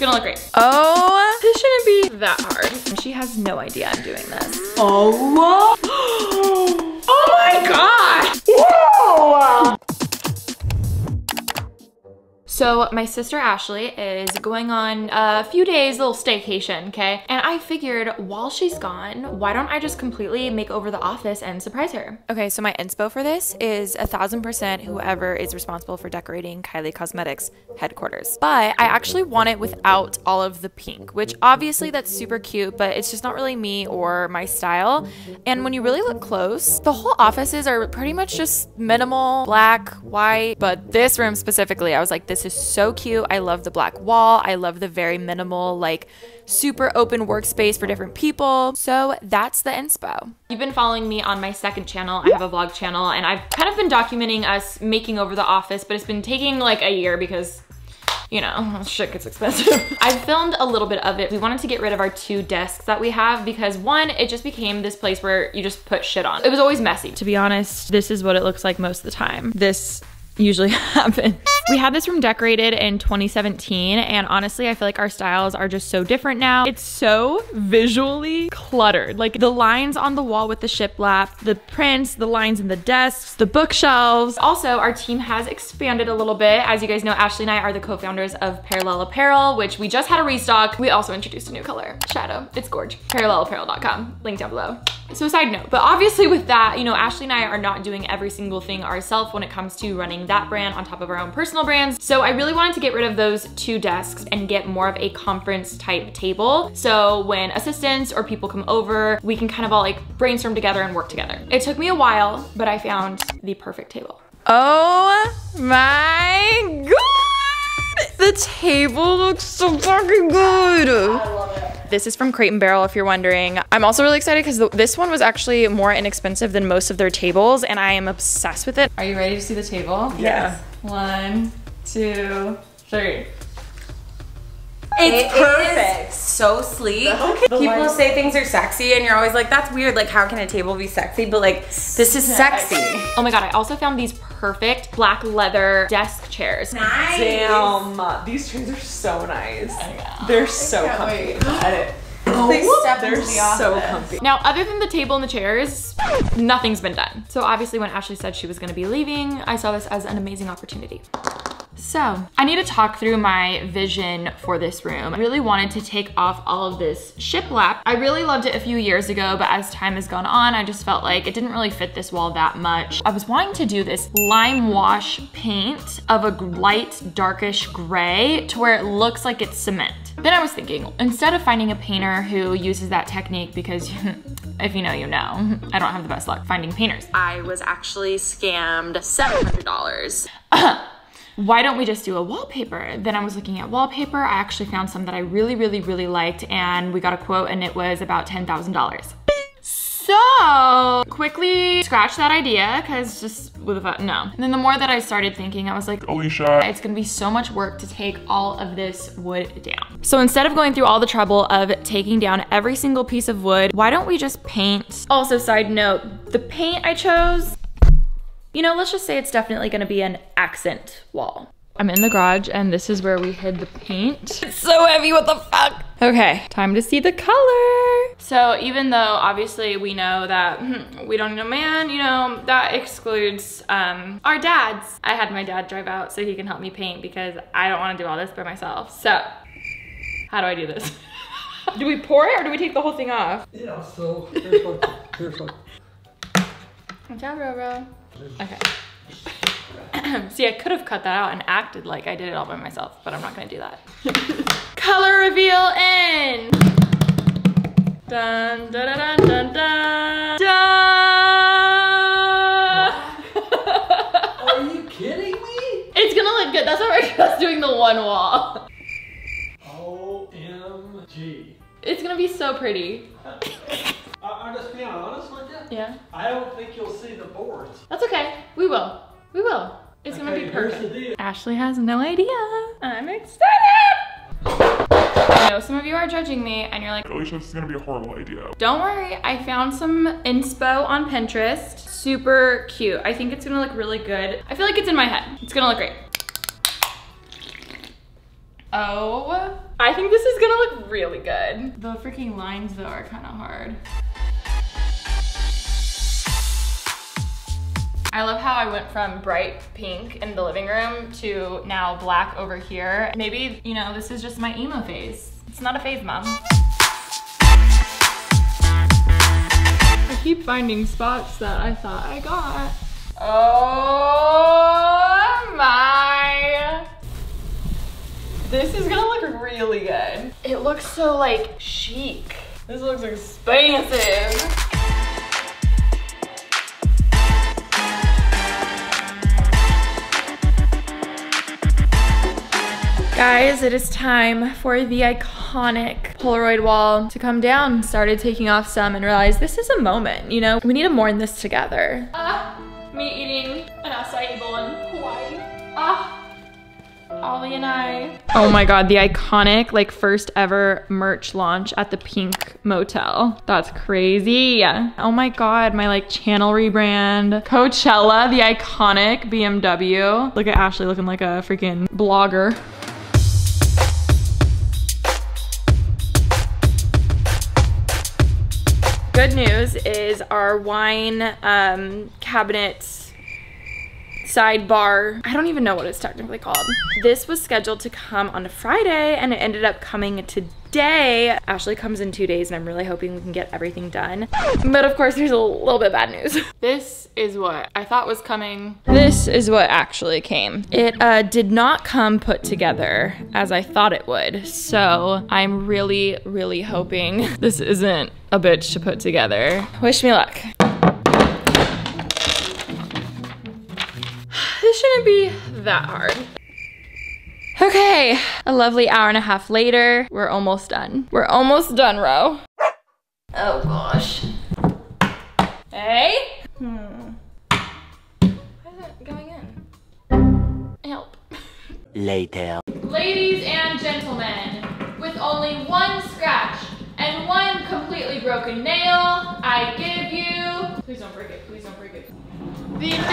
gonna look great. Oh, this shouldn't be that hard. She has no idea I'm doing this. Oh. oh my god. Whoa. So my sister Ashley is going on a few days little staycation, okay? And I figured while she's gone, why don't I just completely make over the office and surprise her? Okay, so my inspo for this is a thousand percent whoever is responsible for decorating Kylie Cosmetics headquarters. But I actually want it without all of the pink, which obviously that's super cute, but it's just not really me or my style. And when you really look close, the whole offices are pretty much just minimal, black, white, but this room specifically, I was like, this is is so cute. I love the black wall. I love the very minimal, like super open workspace for different people. So that's the inspo. You've been following me on my second channel. I have a vlog channel and I've kind of been documenting us making over the office, but it's been taking like a year because you know, shit gets expensive. I filmed a little bit of it. We wanted to get rid of our two desks that we have because one, it just became this place where you just put shit on. It was always messy. To be honest, this is what it looks like most of the time. This usually happens. We had this room decorated in 2017 and honestly I feel like our styles are just so different now. It's so visually cluttered. Like the lines on the wall with the shiplap, the prints, the lines in the desks, the bookshelves. Also our team has expanded a little bit. As you guys know Ashley and I are the co-founders of Parallel Apparel which we just had a restock. We also introduced a new color, Shadow. It's gorge. ParallelApparel.com, link down below. So side note, but obviously with that, you know, Ashley and I are not doing every single thing ourselves when it comes to running that brand on top of our own personal brands. So I really wanted to get rid of those two desks and get more of a conference type table. So when assistants or people come over, we can kind of all like brainstorm together and work together. It took me a while, but I found the perfect table. Oh my god! The table looks so fucking good. I love it. This is from Crate and Barrel if you're wondering. I'm also really excited because this one was actually more inexpensive than most of their tables and I am obsessed with it. Are you ready to see the table? Yes. Yeah. One, two, three. It's it perfect. so sleek. People light. say things are sexy and you're always like, that's weird. Like, how can a table be sexy? But like, this is sexy. Oh my God, I also found these perfect black leather desk chairs. Nice. Damn, these chairs are so nice. They're so comfy. Edit. Oh, they're so comfy. Now, other than the table and the chairs, nothing's been done. So obviously when Ashley said she was gonna be leaving, I saw this as an amazing opportunity. So I need to talk through my vision for this room. I really wanted to take off all of this shiplap. I really loved it a few years ago, but as time has gone on, I just felt like it didn't really fit this wall that much. I was wanting to do this lime wash paint of a light darkish gray to where it looks like it's cement. Then I was thinking, instead of finding a painter who uses that technique because if you know, you know, I don't have the best luck finding painters. I was actually scammed $700. why don't we just do a wallpaper? Then I was looking at wallpaper. I actually found some that I really, really, really liked and we got a quote and it was about $10,000. So quickly scratch that idea because just with a no. And then the more that I started thinking, I was like, Alisha, it's gonna be so much work to take all of this wood down. So instead of going through all the trouble of taking down every single piece of wood, why don't we just paint? Also side note, the paint I chose you know, let's just say it's definitely gonna be an accent wall. I'm in the garage and this is where we hid the paint. It's so heavy, what the fuck? Okay, time to see the color. So even though obviously we know that hmm, we don't need a man, you know, that excludes um, our dads. I had my dad drive out so he can help me paint because I don't wanna do all this by myself. So, how do I do this? do we pour it or do we take the whole thing off? Yeah, so here's one, here's one. Watch out, Roro. Okay. See, I could have cut that out and acted like I did it all by myself, but I'm not gonna do that. Color reveal in! Dun, dun, dun, dun, dun, dun! Are you kidding me? It's gonna look good. That's why we're just doing the one wall. OMG. It's gonna be so pretty. I'm just being honest with you. Yeah. I don't think you'll see the boards. That's okay. We will. We will. It's okay, gonna be perfect. Ashley has no idea. I'm excited! I know some of you are judging me and you're like, Alisha, this is gonna be a horrible idea. Don't worry, I found some inspo on Pinterest. Super cute. I think it's gonna look really good. I feel like it's in my head. It's gonna look great. Oh I think this is gonna look really good. The freaking lines though are kind of hard. I love how I went from bright pink in the living room to now black over here. Maybe, you know, this is just my emo phase. It's not a phase, mom. I keep finding spots that I thought I got. Oh my. This is gonna look really good. It looks so like chic. This looks expensive. Guys, it is time for the iconic Polaroid wall to come down. Started taking off some and realized this is a moment, you know? We need to mourn this together. Ah, me eating an acai bowl in Hawaii. Ah. Ollie and I. Oh my god, the iconic, like, first ever merch launch at the Pink Motel. That's crazy. Oh my god, my like channel rebrand. Coachella, the iconic BMW. Look at Ashley looking like a freaking blogger. Good news is our wine um, cabinet sidebar. I don't even know what it's technically called. This was scheduled to come on a Friday and it ended up coming today. Ashley comes in two days and I'm really hoping we can get everything done. But of course there's a little bit bad news. This is what I thought was coming. This is what actually came. It uh, did not come put together as I thought it would. So I'm really, really hoping this isn't a bitch to put together. Wish me luck. This shouldn't be that hard. Okay, a lovely hour and a half later, we're almost done. We're almost done, Ro. Oh gosh. Hey? Hmm. Why is it going in? Help. Later. Ladies and gentlemen, with only one scratch and one completely broken nail, I give you. Please don't break it. Please don't break it. The new piece of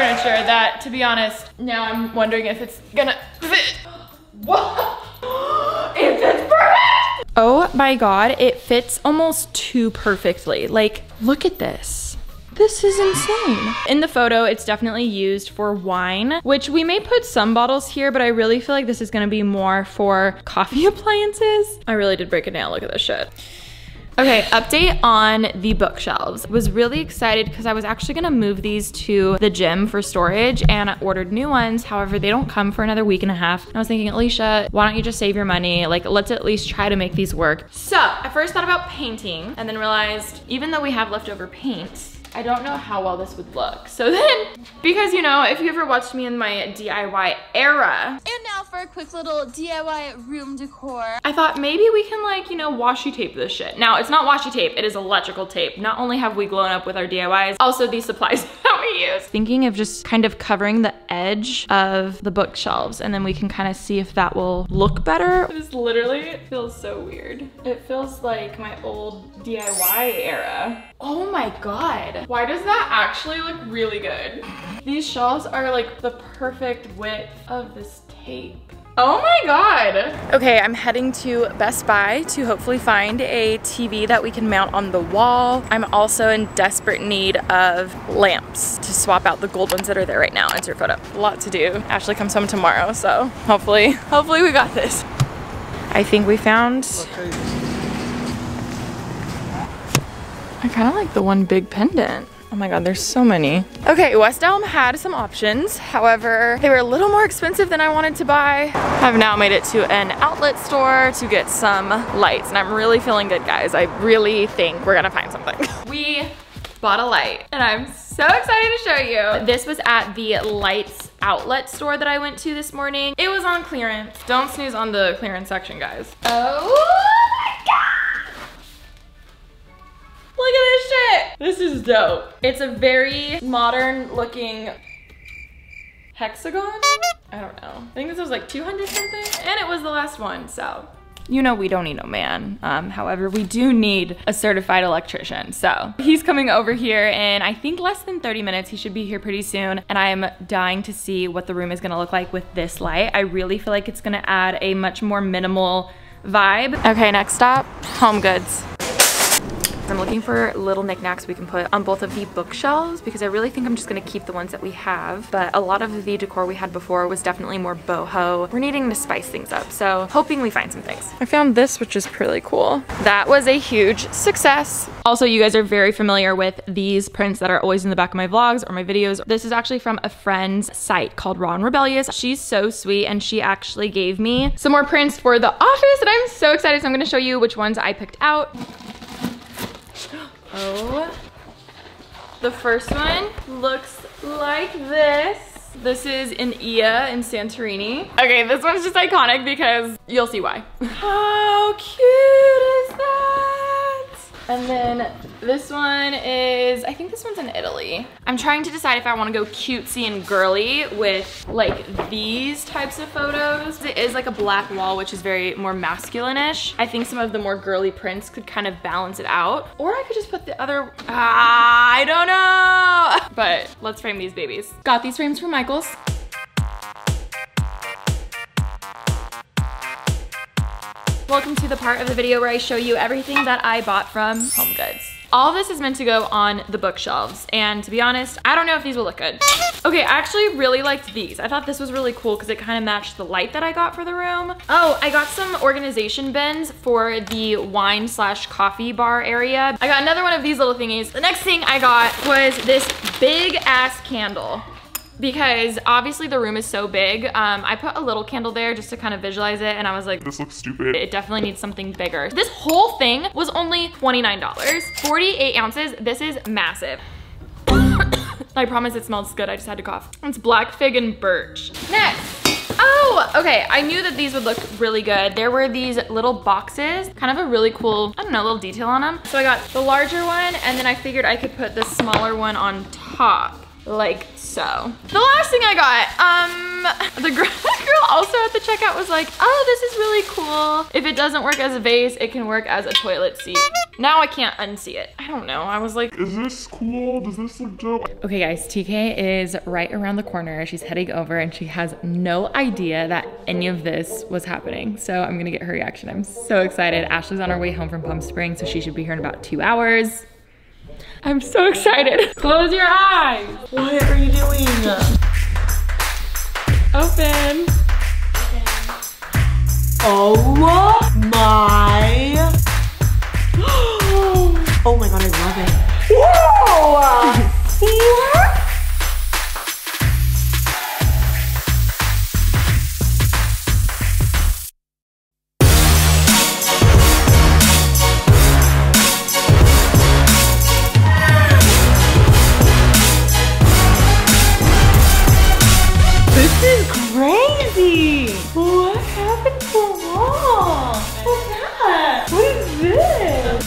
furniture that, to be honest, now I'm wondering if it's gonna fit. What? It fits perfect! Oh my god, it fits almost too perfectly. Like, look at this. This is insane. In the photo, it's definitely used for wine, which we may put some bottles here, but I really feel like this is gonna be more for coffee appliances. I really did break a nail, look at this shit. Okay, update on the bookshelves. Was really excited because I was actually gonna move these to the gym for storage and I ordered new ones. However, they don't come for another week and a half. And I was thinking, Alisha, why don't you just save your money? Like, let's at least try to make these work. So, I first thought about painting and then realized, even though we have leftover paint, I don't know how well this would look. So then, because you know, if you ever watched me in my DIY era, And now for a quick little DIY room decor. I thought maybe we can like, you know, washi tape this shit. Now, it's not washi tape, it is electrical tape. Not only have we grown up with our DIYs, also these supplies we. Thinking of just kind of covering the edge of the bookshelves and then we can kind of see if that will look better. This literally feels so weird. It feels like my old DIY era. Oh my God. Why does that actually look really good? These shelves are like the perfect width of this tape. Oh my god. Okay, I'm heading to Best Buy to hopefully find a TV that we can mount on the wall. I'm also in desperate need of lamps to swap out the gold ones that are there right now. Enter photo. A lot to do. Ashley comes home tomorrow, so hopefully, hopefully we got this. I think we found I kind of like the one big pendant. Oh my god, there's so many. Okay, West Elm had some options. However, they were a little more expensive than I wanted to buy. I've now made it to an outlet store to get some lights and I'm really feeling good, guys. I really think we're gonna find something. We bought a light and I'm so excited to show you. This was at the lights outlet store that I went to this morning. It was on clearance. Don't snooze on the clearance section, guys. Oh Look at this shit. This is dope. It's a very modern looking hexagon. I don't know. I think this was like 200 something and it was the last one. So You know we don't need a man. Um, however, we do need a certified electrician. So he's coming over here in I think less than 30 minutes. He should be here pretty soon. And I'm dying to see what the room is gonna look like with this light. I really feel like it's gonna add a much more minimal vibe. Okay, next stop, Home Goods. I'm looking for little knickknacks we can put on both of the bookshelves because I really think I'm just gonna keep the ones that we have. But a lot of the decor we had before was definitely more boho. We're needing to spice things up, so hoping we find some things. I found this, which is pretty cool. That was a huge success. Also, you guys are very familiar with these prints that are always in the back of my vlogs or my videos. This is actually from a friend's site called Raw and Rebellious. She's so sweet and she actually gave me some more prints for the office and I'm so excited. So I'm gonna show you which ones I picked out. Oh, the first one looks like this. This is in Oia in Santorini. Okay, this one's just iconic because you'll see why. How cute is that? And then this one is, I think this one's in Italy. I'm trying to decide if I wanna go cutesy and girly with like these types of photos. It is like a black wall, which is very more masculine-ish. I think some of the more girly prints could kind of balance it out. Or I could just put the other, ah, I don't know. But let's frame these babies. Got these frames from Michaels. Welcome to the part of the video where I show you everything that I bought from Home Goods. All this is meant to go on the bookshelves. And to be honest, I don't know if these will look good. Okay, I actually really liked these. I thought this was really cool because it kind of matched the light that I got for the room. Oh, I got some organization bins for the wine slash coffee bar area. I got another one of these little thingies. The next thing I got was this big ass candle because obviously the room is so big. Um, I put a little candle there just to kind of visualize it and I was like, This looks stupid. it definitely needs something bigger. This whole thing was only $29. 48 ounces, this is massive. I promise it smells good, I just had to cough. It's black fig and birch. Next. Oh, okay, I knew that these would look really good. There were these little boxes, kind of a really cool, I don't know, little detail on them. So I got the larger one and then I figured I could put the smaller one on top like so. The last thing I got, um, the girl, girl also at the checkout was like, oh, this is really cool. If it doesn't work as a vase, it can work as a toilet seat. Now I can't unsee it. I don't know, I was like, Is this cool? Does this look dope? Okay guys, TK is right around the corner. She's heading over and she has no idea that any of this was happening. So I'm gonna get her reaction. I'm so excited. Ashley's on her way home from Palm Springs, so she should be here in about two hours. I'm so excited. Close your eyes. What are you doing? Open. Oh my.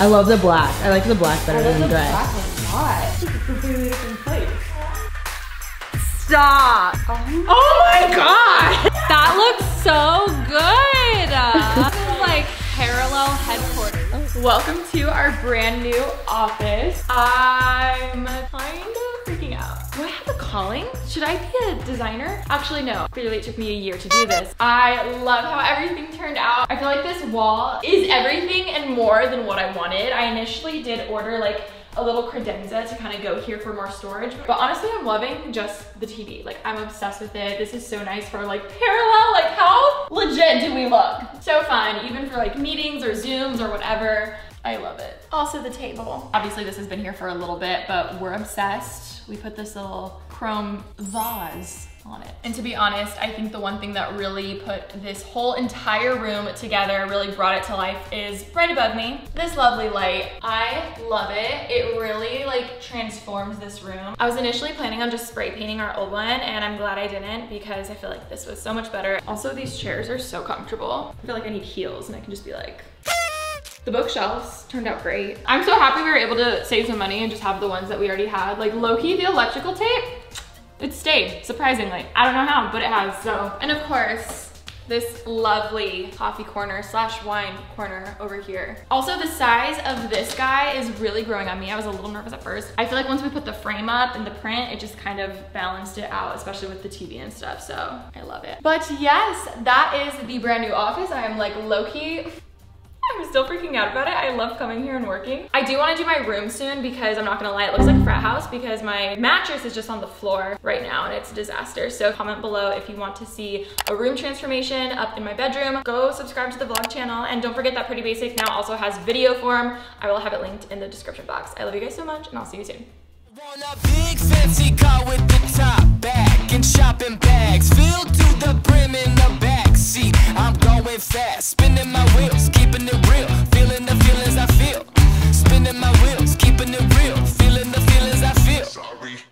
I love the black. I like the black better than the gray. It's a completely different place. Stop! Uh-huh. Oh my god! That looks so good. this is like parallel headquarters. Welcome to our brand new office. I'm kind of freaking out. Do I have a calling? Should I be a designer? Actually, no. Clearly it took me a year to do this. I love how everything turned out. I feel like this wall is everything and more than what I wanted. I initially did order like a little credenza to kind of go here for more storage. But honestly, I'm loving just the TV. Like I'm obsessed with it. This is so nice for like parallel, like how legit do we look? So fun, even for like meetings or Zooms or whatever. I love it. Also the table. Obviously this has been here for a little bit, but we're obsessed. We put this little chrome vase on it. And to be honest, I think the one thing that really put this whole entire room together, really brought it to life is right above me, this lovely light. I love it. It really like transforms this room. I was initially planning on just spray painting our old one and I'm glad I didn't because I feel like this was so much better. Also, these chairs are so comfortable. I feel like I need heels and I can just be like, the bookshelves turned out great. I'm so happy we were able to save some money and just have the ones that we already had. Like low-key, the electrical tape, it stayed, surprisingly. I don't know how, but it has, so. And of course, this lovely coffee corner slash wine corner over here. Also, the size of this guy is really growing on me. I was a little nervous at first. I feel like once we put the frame up and the print, it just kind of balanced it out, especially with the TV and stuff. So I love it. But yes, that is the brand new office. I am like low-key I'm still freaking out about it. I love coming here and working. I do want to do my room soon because I'm not gonna lie, it looks like a frat house because my mattress is just on the floor right now and it's a disaster. So comment below if you want to see a room transformation up in my bedroom. Go subscribe to the vlog channel and don't forget that Pretty Basic now also has video form. I will have it linked in the description box. I love you guys so much and I'll see you soon. A big fancy car with the top back and shopping bags filled to the brim in the back backseat. I'm going fast, spinning my wheels, keeping it real, feeling the feelings I feel. Spinning my wheels, keeping it real, feeling the feelings I feel. Sorry.